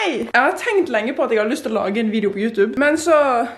Hei! Jeg har tenkt lenge på at jeg har lyst til å lage en video på YouTube, men så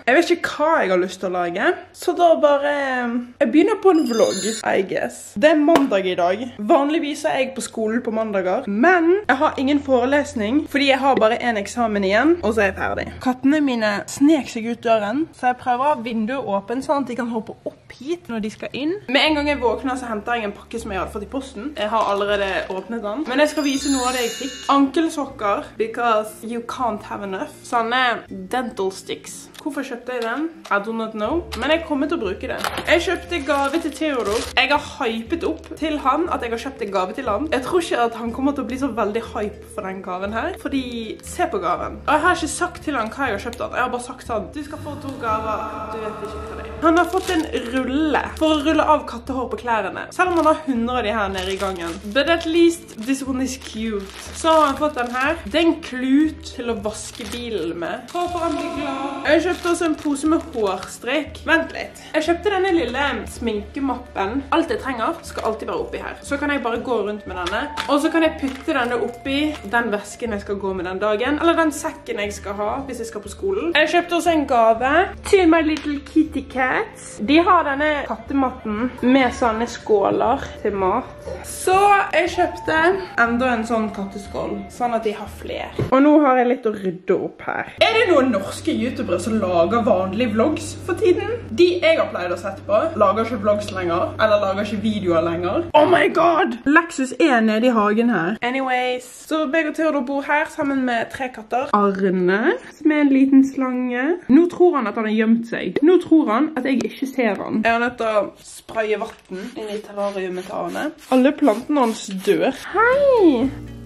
Jeg vet ikke hva jeg har lyst til å lage, så da bare Jeg begynner på en vlogg, I guess. Det er mandag i dag. Vanligvis er jeg på skolen på mandager, men jeg har ingen forelesning fordi jeg har bare én eksamen igjen, og så er jeg ferdig. Kattene mine snek seg ut døren, så jeg prøver å ha vinduet åpent sånn at de kan hoppe opp hit når de skal inn. Med en gang jeg våkner, så henter jeg en pakke som jeg hadde fått i posten. Jeg har allerede åpnet den. Men jeg skal vise noe av det jeg fikk. Ankelsokker, because you can't have enough. Sånne er dental sticks. Hvorfor kjøpte jeg den? I do not know. Men jeg kommer til å bruke det. Jeg kjøpte gave til Theodor. Jeg har hypet opp til han at jeg har kjøpt en gave til han. Jeg tror ikke at han kommer til å bli så veldig hype for den gaven her. Fordi, se på gaven. Og jeg har ikke sagt til han hva jeg har kjøpt han. Jeg har bare sagt til han, du skal få to gaver. Du vet ikke hva det er. Han har fått en rulle for å rulle av kattehår på klærne. Selv om han har 100 av de her nede i gangen. But at least this one is cute. Så har han fått den her. Det er en klut til å vaske bilen med. Håper han blir glad. Jeg kjøpte også en pose med hårstrek. Vent litt. Jeg kjøpte denne lille sminkemappen. Alt jeg trenger skal alltid være oppi her. Så kan jeg bare gå rundt med denne. Og så kan jeg putte denne oppi den vesken jeg skal gå med den dagen. Eller den sekken jeg skal ha hvis jeg skal på skolen. Jeg kjøpte også en gave til my little kitty cats. De har denne kattematten med sånne skåler til mat. Så jeg kjøpte enda en sånn katteskål, sånn at de har flere. Og nå har jeg litt å rydde opp her. Er det noen norske youtubere som lager vanlige vlogs for tiden? De jeg har pleid å sette på, lager ikke vlogs lenger, eller lager ikke videoer lenger. Oh my god! Lexus er nede i hagen her. Anyways, så meg og Theodor bor her sammen med tre katter. Arne, som er en liten slange. Nå tror han at han har gjemt seg. Nå tror han at jeg ikke ser han. Jeg har nødt til å spraye vatten inn i terrariumet til Arne. Alle plantene hans dør. Hei!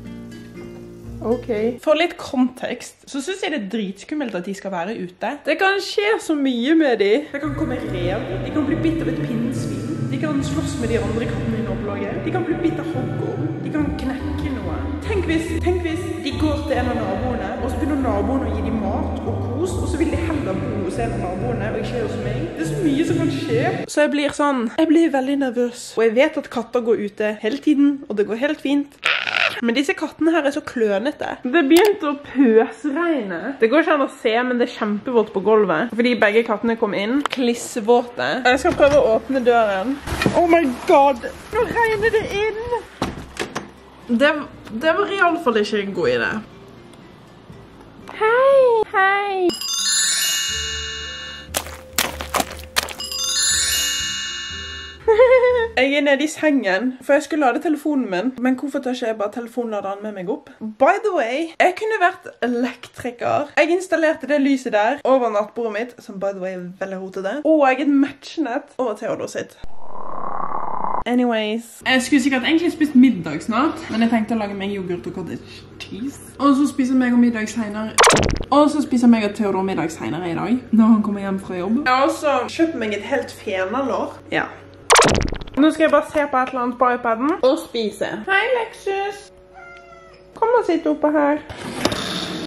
Ok. For litt kontekst, så synes jeg det er dritskummelt at de skal være ute. Det kan skje så mye med de. Det kan komme rev, de kan bli bitt av et pinnsvin, de kan slåss med de andre kattene i nabolaget, de kan bli bitt av hoggorm, de kan knekke noe. Tenk hvis, tenk hvis de går til en av naboene, og så begynner naboene å gi dem mat og kos, og så vil de heller bo hos en av naboene, og ikke hos meg. Det er så mye som kan skje. Så jeg blir sånn, jeg blir veldig nervøs. Og jeg vet at katter går ute hele tiden, og det går helt fint. Men disse kattene her er så klønete. Det begynte å pøsregne. Det går ikke an å se, men det er kjempevått på gulvet. Fordi begge kattene kom inn. Klissvåte. Jeg skal prøve å åpne døren. Oh my god! Nå regner det inn! Det, det var i alle fall ikke en god idé. Hei! Hei! Jeg er nede i sengen, for jeg skulle lade telefonen min. Men hvorfor tar ikke jeg bare telefonladeren med meg opp? By the way, jeg kunne vært elektriker. Jeg installerte det lyset der over nattbordet mitt, som by the way er veldig rotete, og jeg et matchnett over Theodor sitt. Anyways. Jeg skulle sikkert egentlig spist middag snart, men jeg tenkte å lage meg yoghurt og cottage cheese. Og så spiser meg og middag senere. Og så spiser meg og Theodor middag senere i dag, når han kommer hjem fra jobb. Jeg har også kjøpt meg et helt fenalår. Ja. Nå skal jeg bare se på et eller annet på iPaden og spise. Hei, Lexus. Kom og sitt oppe her.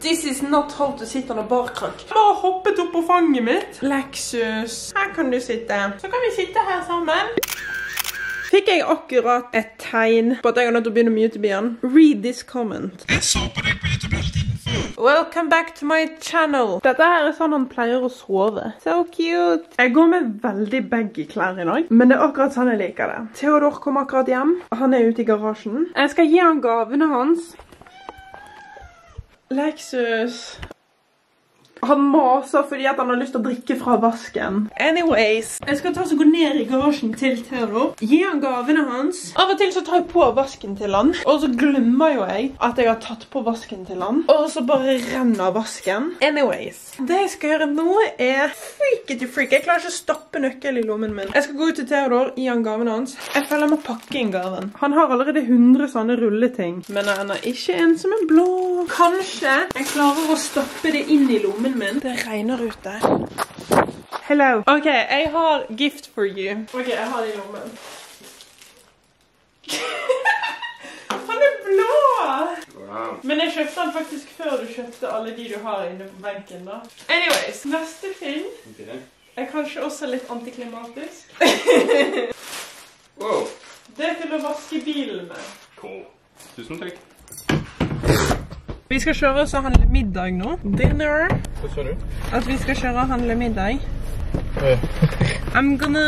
This is not how to sit on a barkrakk. Bare hoppet opp på fanget mitt. Lexus, her kan du sitte. Så kan vi sitte her sammen. Fikk jeg akkurat et tegn på at jeg er nødt til å begynne med YouTube-en. Read this comment. Jeg så på deg på YouTube hele tiden før. Welcome back to my channel. Dette her er sånn han pleier å sove. So cute. Jeg går med veldig baggy klær i dag, men det er akkurat sånn jeg liker det. Theodor kom akkurat hjem. Han er ute i garasjen. Jeg skal gi han gavene hans. Lexus. Han maser fordi at han har lyst til å drikke fra vasken. Anyways, jeg skal ta så gå ned i garasjen til Theodor. Gi han gavene hans. Av og til så tar jeg på vasken til han, og så glemmer jo jeg at jeg har tatt på vasken til han. Og så bare renner vasken. Anyways, det jeg skal gjøre nå er freaky freak. Jeg klarer ikke å stappe nøkkel i lommen min. Jeg skal gå ut til Theodor, gi han gavene hans. Jeg føler jeg må pakke inn gaven. Han har allerede 100 sånne rulleting, men han har ikke en som er blå. Kanskje jeg klarer å stappe det inn i lommen min. Det regner ute. Hello. Ok, jeg har gift for you. Ok, jeg har det i lommen. Han er blå! Wow. Men jeg kjøpte den faktisk før du kjøpte alle de du har inne på benken da. Anyways, neste ting er kanskje også litt antiklimatisk. Wow. Det er til å vaske bilen med. Cool. Tusen takk. Vi skal kjøre oss og handle middag nå. Dinner. Hva sa du? At vi skal kjøre og handle middag. I'm gonna,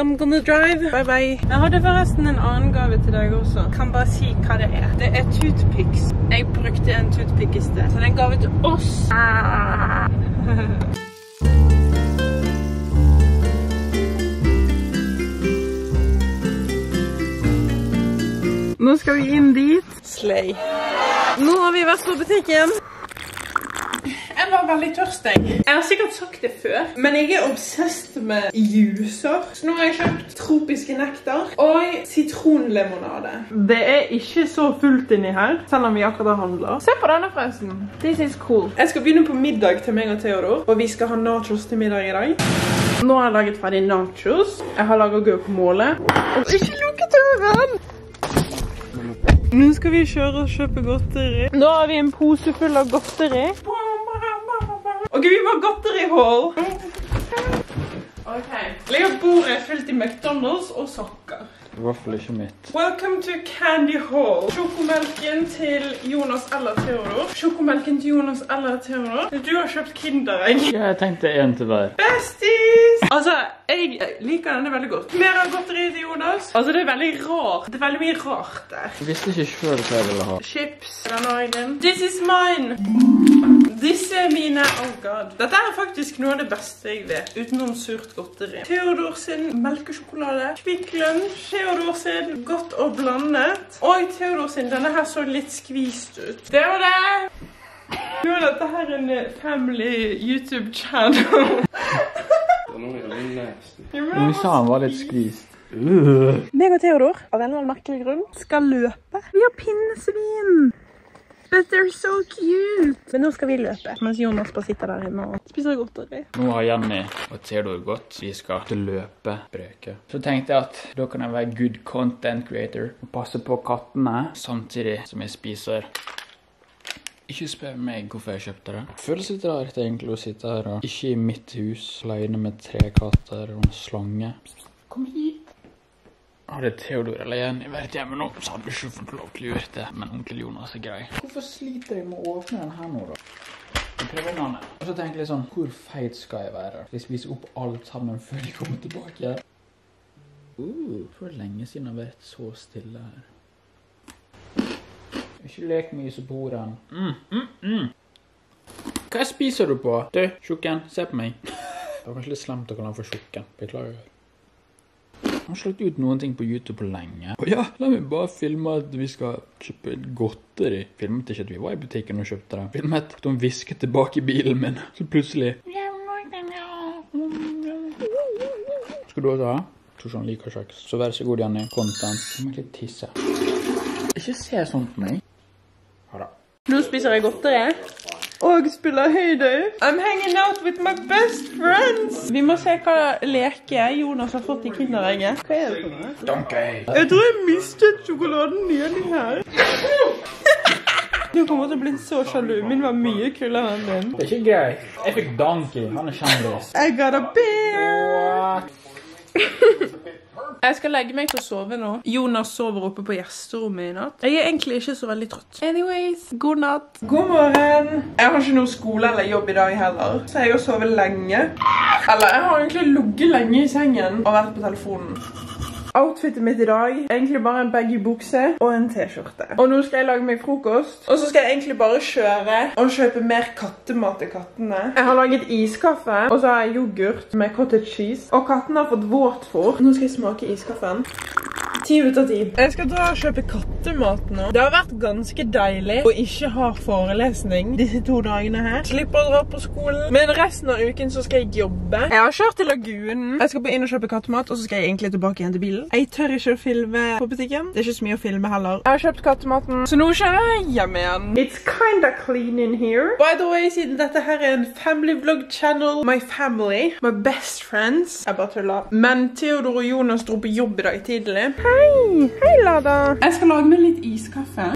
I'm gonna drive. Bye bye. Jeg hadde forresten en annen gave til deg også. Kan bare si hva det er. Det er toothpicks. Jeg brukte en toothpick i sted. Så det er en gave til oss. Ah. Nå skal vi inn dit. Slay. Nå har vi vært på butikken. Jeg var veldig tørst, jeg. Jeg har sikkert sagt det før, men jeg er obsessed med juicer. Så nå har jeg kjøpt tropiske nektar og sitronlemonade. Det er ikke så fullt inni her, selv om vi akkurat har handlet. Se på denne forresten. This is cool. Jeg skal begynne på middag til meg og Theodor, og vi skal ha nachos til middag i dag. Nå har jeg laget ferdig nachos. Jeg har laget guacamole. Ikke lukk døren! Nå skal vi kjøre og kjøpe godteri. Nå har vi en pose full av godteri. Ok, vi må ha godterihål. Ok. Ligger bordet fullt i McDonalds og sokker. Fall ikke mitt. Welcome to Candy Hall. Sjokomelken til Jonas eller Theodor. Sjokomelken til Jonas eller Theodor. Du har kjøpt Kinderegg. Ja, jeg tenkte én til hver. Besties! Altså, jeg liker denne veldig godt. Mer av godteri til Jonas. Altså, det er veldig rart. Det er veldig mye rart der. Jeg visste ikke sjøl hva jeg ville ha. Chips. Den har jeg den. This is mine. Disse er mine. Oh god. Dette er faktisk noe av det beste jeg vet, utenom surt godteri. Theodor sin melkesjokolade. Kvikk Lunsj. Theodor sin godt og blandet. Og Theodor sin, denne her så litt skvist ut. Det var det. Nå er dette her en eh, family YouTube-channel. Men vi sa han var litt skvist. Uh. Meg og Theodor, av en eller annen merkelig grunn, skal løpe. Vi har pinnesvin. But they're so cute. Men nå skal vi løpe, mens Jonas bare sitter der inne og spiser godteri. Nå har Jenny og Theodor gått. Vi skal til løpe brøke. Så tenkte jeg at da kan jeg være good content creator og passe på kattene samtidig som jeg spiser. Ikke spør meg hvorfor jeg kjøpte det. Føles litt rart egentlig å sitte her og ikke i mitt hus alene med tre katter og en slange. Kom hit. Hadde Theodor eller Jenny vært hjemme nå, så hadde vi ikke fått lov til å gjøre det. Men onkel Jonas er grei. Hvorfor sliter jeg med å åpne den her nå, da? Jeg prøver en annen. Og så tenker jeg litt sånn, hvor feit skal jeg være? Skal jeg spise opp alt sammen før de kommer tilbake? Uh, for lenge siden jeg har vært så stille her. Ikke lek mye så på ordene. Mm, mm, mm. Hva spiser du på? Du, tjukken, se på meg. Det var kanskje litt slemt å kalle han for tjukken. Beklager. Jeg har slått ut noen ting på YouTube på lenge. Og ja, la meg bare filme at vi skal kjøpe godteri. Filmet ikke at vi var i butikken og kjøpte det. Filmet at de hvisket tilbake i bilen min. Så plutselig Skal du også ha? Tror ikke han liker kjeks. Så vær så god, Janne. Content. Jeg må ikke tisse. Ikke se sånn på meg. Ha det. Nå spiser jeg godteri. Og spiller høydøy. I'm hanging out with my best friends. Vi må se hva leke Jonas har fått i kinderegget. Hva er det for noe? Donkey. Jeg tror jeg mistet sjokoladen nedi her. Du kommer til å bli så sjalu. Min var mye kulere enn din. Det er ikke greit. Jeg fikk Donkey. Han er kjendis. I got a bear. What? Jeg skal legge meg til å sove nå. Jonas sover oppe på gjesterommet i natt. Jeg er egentlig ikke så veldig trøtt. Anyways, god natt. God morgen. Jeg har ikke noe skole eller jobb i dag heller, så jeg har sovet lenge. Eller jeg har egentlig ligget lenge i sengen og vært på telefonen. Outfitet mitt i dag egentlig bare en baggy bukse og en t-skjorte. Og nå skal jeg lage meg frokost. Og så skal jeg egentlig bare kjøre og kjøpe mer kattemat til kattene. Jeg har laget iskaffe, og så har jeg yoghurt med cottage cheese. Og kattene har fått vårt for. Nå skal jeg smake iskaffen. Ti ut av ti. Jeg skal dra og kjøpe kattemat nå. Det har vært ganske deilig å ikke ha forelesning disse to dagene her. Slipper å dra på skolen. Men resten av uken så skal jeg jobbe. Jeg har kjørt til lagunen. Jeg skal på inn og kjøpe kattemat, og så skal jeg egentlig tilbake igjen til bilen. Jeg tør ikke å filme på butikken. Det er ikke så mye å filme heller. Jeg har kjøpt kattematen, så nå kjører jeg hjem igjen. It's kinda clean in here. By the way, siden dette her er en family vlog channel, my family, my best friends. Jeg bare tuller. Men Theodor og Jonas dro på jobb i dag tidlig. Hei! Hei, Lada. Jeg skal lage meg litt iskaffe.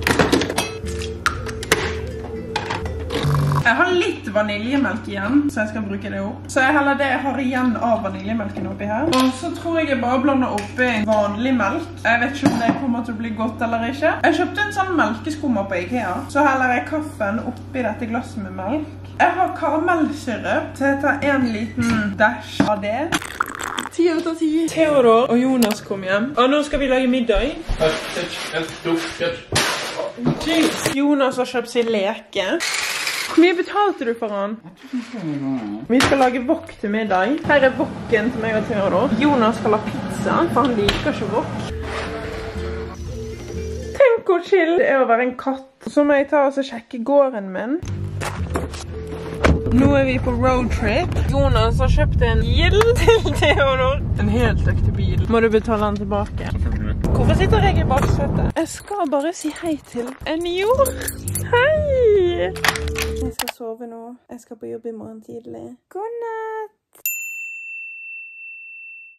Jeg har litt vaniljemelk igjen, så jeg skal bruke det opp. Så jeg heller det jeg har igjen av vaniljemelken oppi her. Og så tror jeg jeg bare blander oppi vanlig melk. Jeg vet ikke om det kommer til å bli godt eller ikke. Jeg kjøpte en sånn melkeskummer på Ikea. Så heller jeg kaffen oppi dette glasset med melk. Jeg har karamellsyrup, så jeg tar en liten dash av det. Ti ut av ti. Theodor og Jonas kom hjem. Og nå skal vi lage middag. Jeez. Jonas har kjøpt sin leke. Hvor mye betalte du for han? Vi skal lage wok til middag. Her er woken til meg og Theodor. Jonas skal ha pizza, for han liker ikke wok. Tenk hvor chill det er å være en katt. Så må jeg ta og sjekke gården min. Nå er vi på roadtrip. Jonas har kjøpt en bil til Theodor. En helt ekte bil. Må du betale den tilbake? Hvorfor sitter jeg i baksetet? Jeg skal bare si hei til en jord. Hei! Jeg skal sove nå. Jeg skal på jobb i morgen tidlig. God natt!